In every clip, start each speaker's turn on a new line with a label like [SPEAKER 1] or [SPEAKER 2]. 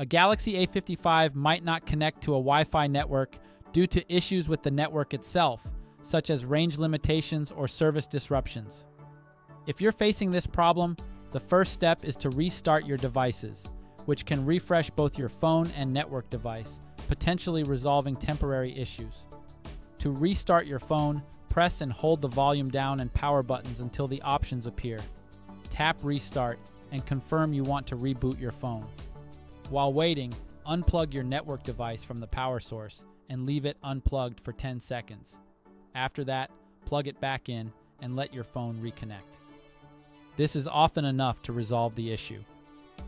[SPEAKER 1] A Galaxy A55 might not connect to a Wi Fi network due to issues with the network itself, such as range limitations or service disruptions. If you're facing this problem, the first step is to restart your devices, which can refresh both your phone and network device, potentially resolving temporary issues. To restart your phone, press and hold the volume down and power buttons until the options appear. Tap Restart and confirm you want to reboot your phone. While waiting, unplug your network device from the power source and leave it unplugged for 10 seconds. After that, plug it back in and let your phone reconnect. This is often enough to resolve the issue.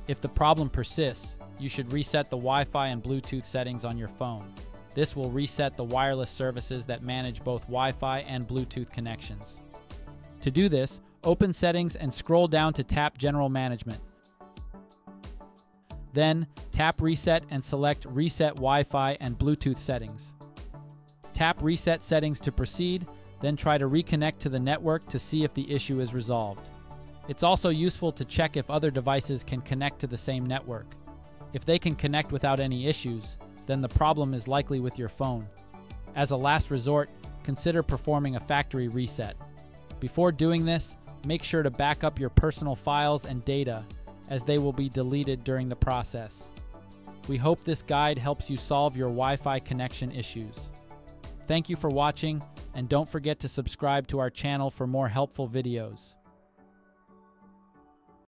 [SPEAKER 1] If the problem persists, you should reset the Wi Fi and Bluetooth settings on your phone. This will reset the wireless services that manage both Wi Fi and Bluetooth connections. To do this, open Settings and scroll down to tap General Management. Then, tap Reset and select Reset Wi Fi and Bluetooth settings. Tap Reset Settings to proceed, then try to reconnect to the network to see if the issue is resolved. It's also useful to check if other devices can connect to the same network. If they can connect without any issues, then the problem is likely with your phone. As a last resort, consider performing a factory reset. Before doing this, make sure to back up your personal files and data as they will be deleted during the process. We hope this guide helps you solve your Wi Fi connection issues. Thank you for watching, and don't forget to subscribe to our channel for more helpful videos.